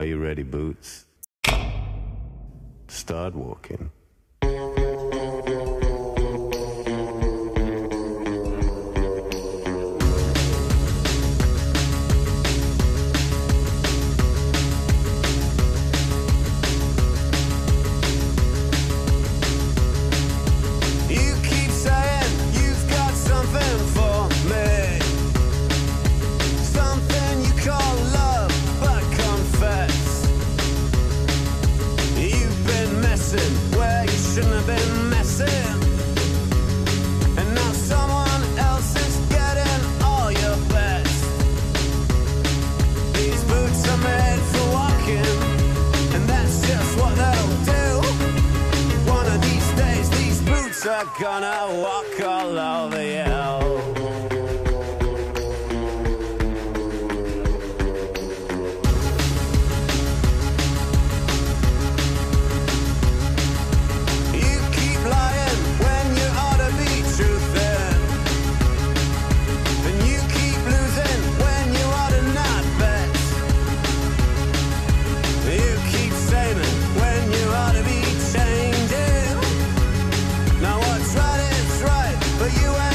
Are you ready, Boots? Start walking. Messing where you shouldn't have been messing. And now someone else is getting all your best. These boots are made for walking, and that's just what they'll do. One of these days, these boots are gonna walk all over you. you.